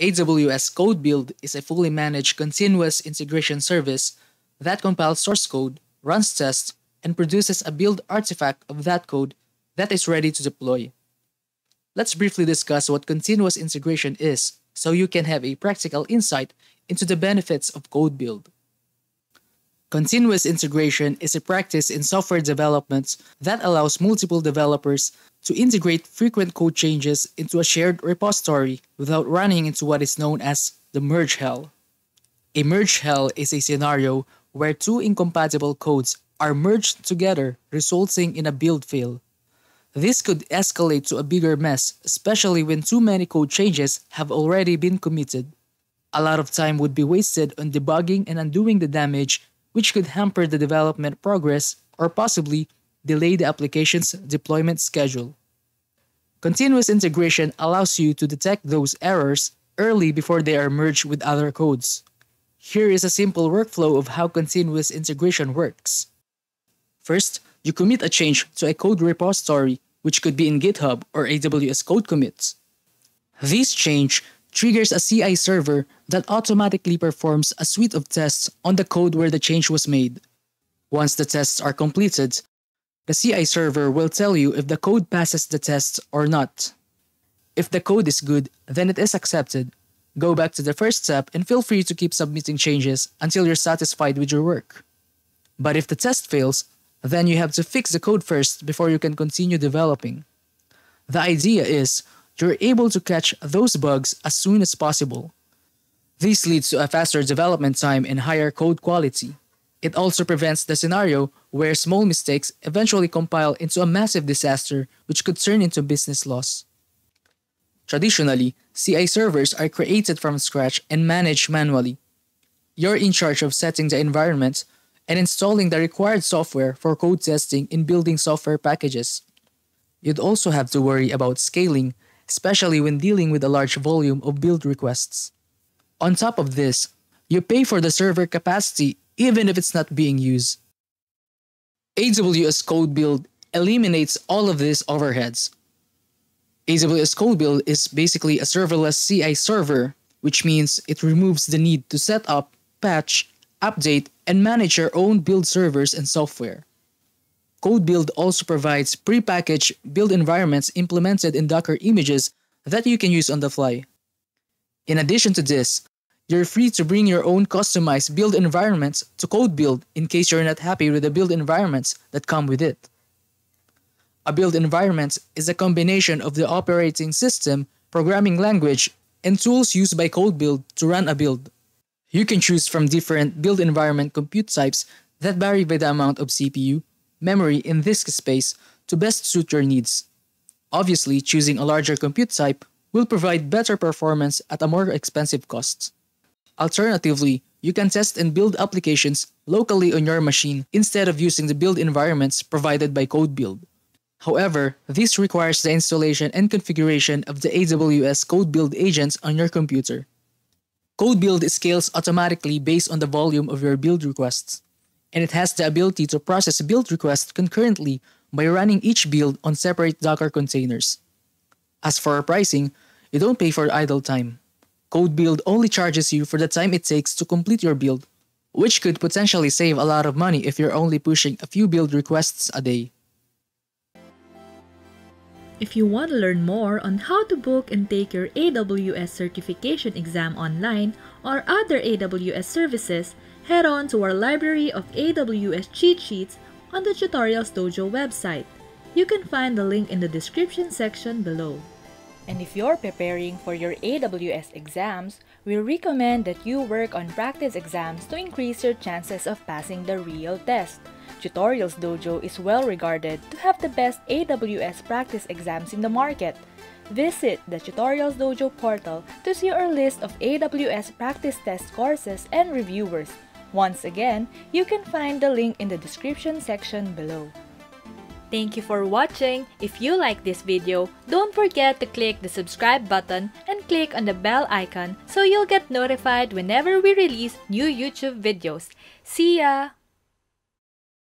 AWS Code Build is a fully managed continuous integration service that compiles source code, runs tests, and produces a build artifact of that code that is ready to deploy. Let's briefly discuss what continuous integration is so you can have a practical insight into the benefits of code build. Continuous integration is a practice in software development that allows multiple developers to integrate frequent code changes into a shared repository without running into what is known as the merge hell. A merge hell is a scenario where two incompatible codes are merged together, resulting in a build fail. This could escalate to a bigger mess, especially when too many code changes have already been committed. A lot of time would be wasted on debugging and undoing the damage, which could hamper the development progress or possibly delay the application's deployment schedule. Continuous integration allows you to detect those errors early before they are merged with other codes. Here is a simple workflow of how continuous integration works. First, you commit a change to a code repository, which could be in GitHub or AWS Code Commits. This change triggers a CI server that automatically performs a suite of tests on the code where the change was made. Once the tests are completed, the CI server will tell you if the code passes the test or not. If the code is good, then it is accepted. Go back to the first step and feel free to keep submitting changes until you're satisfied with your work. But if the test fails, then you have to fix the code first before you can continue developing. The idea is you're able to catch those bugs as soon as possible. This leads to a faster development time and higher code quality. It also prevents the scenario where small mistakes eventually compile into a massive disaster which could turn into business loss. Traditionally, CI servers are created from scratch and managed manually. You're in charge of setting the environment and installing the required software for code testing in building software packages. You'd also have to worry about scaling, especially when dealing with a large volume of build requests. On top of this, you pay for the server capacity even if it's not being used. AWS Code Build eliminates all of these overheads. AWS Code Build is basically a serverless CI server, which means it removes the need to set up, patch, update, and manage your own build servers and software. Code Build also provides prepackaged build environments implemented in Docker images that you can use on the fly. In addition to this, you're free to bring your own customized build environments to CodeBuild in case you're not happy with the build environments that come with it. A build environment is a combination of the operating system, programming language, and tools used by CodeBuild to run a build. You can choose from different build environment compute types that vary by the amount of CPU, memory, in disk space to best suit your needs. Obviously, choosing a larger compute type will provide better performance at a more expensive cost. Alternatively, you can test and build applications locally on your machine instead of using the build environments provided by CodeBuild. However, this requires the installation and configuration of the AWS CodeBuild agents on your computer. CodeBuild scales automatically based on the volume of your build requests, and it has the ability to process build requests concurrently by running each build on separate Docker containers. As for pricing, you don't pay for idle time. Code Build only charges you for the time it takes to complete your build, which could potentially save a lot of money if you're only pushing a few build requests a day. If you want to learn more on how to book and take your AWS certification exam online or other AWS services, head on to our library of AWS cheat sheets on the Tutorials Dojo website. You can find the link in the description section below. And if you're preparing for your AWS exams, we recommend that you work on practice exams to increase your chances of passing the real test. Tutorials Dojo is well regarded to have the best AWS practice exams in the market. Visit the Tutorials Dojo portal to see our list of AWS practice test courses and reviewers. Once again, you can find the link in the description section below. Thank you for watching. If you like this video, don't forget to click the subscribe button and click on the bell icon so you'll get notified whenever we release new YouTube videos. See ya!